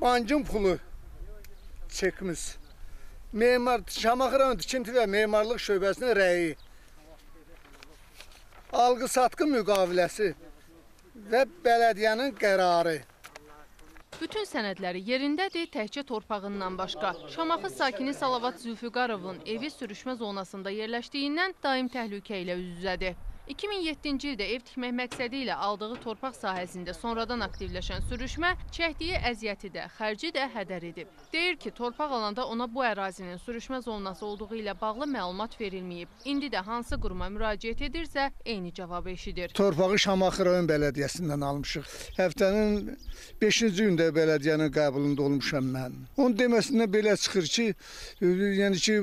Bankın pulu çekimiz. Memar Şamaxı rayon tikinti və memarlıq şöbəsinin rəyi. Alqı-satqı müqaviləsi və bələdiyyənin qərarı. Bütün sənədləri yerindədir, təkcə torpağından başqa. Şamaxı sakini Salavat Zülfüqarovun evi sürüşmə zonasında yerləşdiyindən daim təhlükə ilə üz-üzədir. 2007-ci ildə ev tikmək məqsədi ilə aldığı torpaq sahəsində sonradan aktivləşən sürüşmə çəkdiyi əziyyəti də, xərci də hədər edib. Deyir ki, torpaq alanda ona bu ərazinin sürüşmə zonası olduğu ilə bağlı məlumat verilməyib. İndi də hansı quruma müraciət edirsə, eyni cavabı eşidir. Torpağı Şamaxı rayon bələdiyyəsindən almışıq. Həftənin 5-ci gündə bələdiyyənin qəbulunda olmuşam mən. Onun deməsindən belə çıxır ki, yəni ki,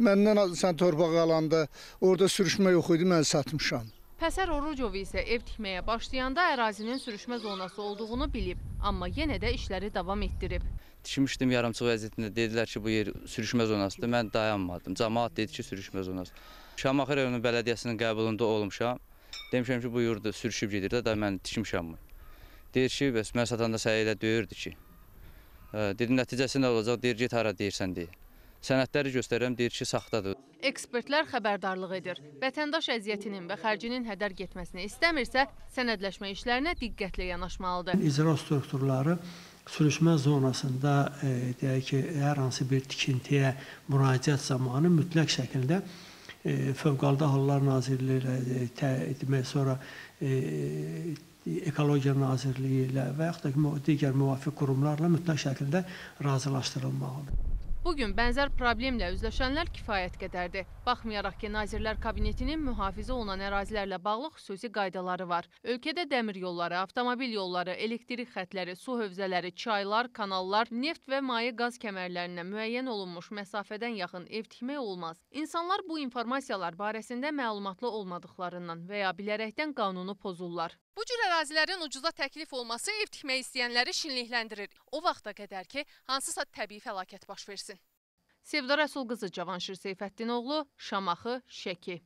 məndən sən torpaq alanda orada sürüşmə yox idi, mən satmışam. Pəsər Orucov isə ev tikməyə başlayanda ərazinin sürüşmə zonası olduğunu bilib, amma yenə də işləri davam etdirib. Tikmişdim yarımçıq vəziyyətində. Dedilər ki, bu yer sürüşmə zonasıdır. Mən dayanmadım. Cəmaət dedi ki, sürüşmə zonası. Şamaxı rayonu bələdiyyəsinin qəbulunda olmuşam. Demişəm ki, bu yurdu sürüşüb gedir də, da mən tikmişəm. Deyir ki, bəs mən satanda səyə elə döyürdü ki. Hə, dedim nəticəsi nə olacaq? Deyir get hara deyirsən deyə. Sənədləri göstərirəm, deyir ki, saxtadır. Ekspertlər xəbərdarlıq edir. Vətəndaş əziyyətinin və xərcinin hədər getməsini istəmirsə, sənədləşmə işlərinə diqqətlə yanaşmalıdır. İcra strukturları sürüşmə zonasında e, deyək ki, hər hansı bir tikintiyə müraciət zamanı mütləq şəkildə e, Fövqəladə Hallar Nazirliyi ilə e, tə, demək sonra e, Ekologiya Nazirliyi ilə və yaxud da digər müvafiq qurumlarla mütləq şəkildə razılaşdırılmalıdır. Bu gün bənzər problemlə üzləşənlər kifayət qədərdir. Baxmayaraq ki, Nazirlər Kabinetinin mühafizə olunan ərazilərlə bağlı xüsusi qaydaları var. Ölkədə dəmir yolları, avtomobil yolları, elektrik xətləri, su hövzələri, çaylar, kanallar, neft və maye qaz kəmərlərinə müəyyən olunmuş məsafədən yaxın ev tikmək olmaz. İnsanlar bu informasiyalar barəsində məlumatlı olmadıklarından və ya bilərəkdən qanunu pozurlar. Bu cür ərazilərin ucuza təklif olması ev tikmək istəyənləri şinlikləndirir. O vaxta qədər ki, hansısa təbii fəlakət baş versin. Sevda Rəsul qızı Cavanşir Seyfəddinoğlu, Şamaxı, Şəki.